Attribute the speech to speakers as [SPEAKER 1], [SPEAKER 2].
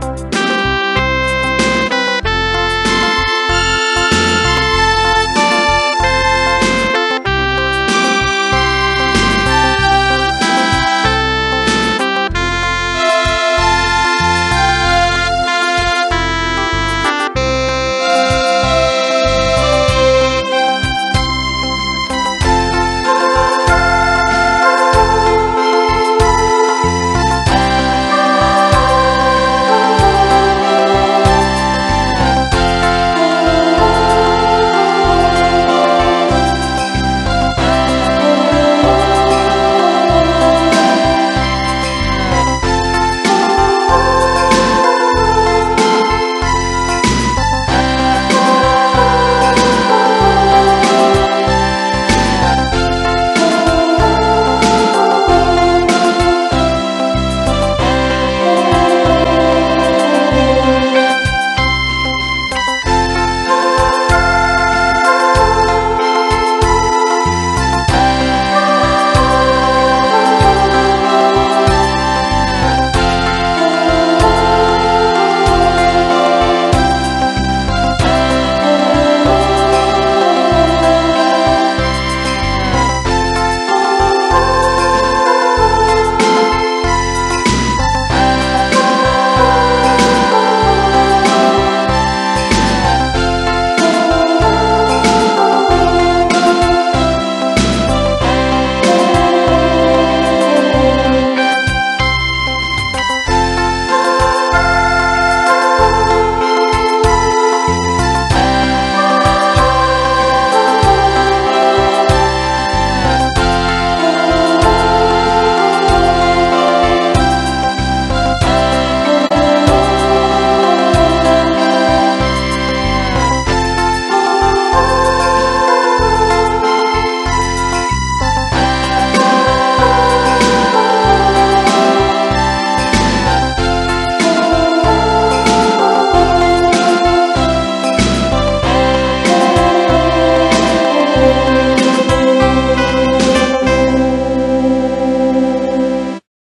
[SPEAKER 1] Bye.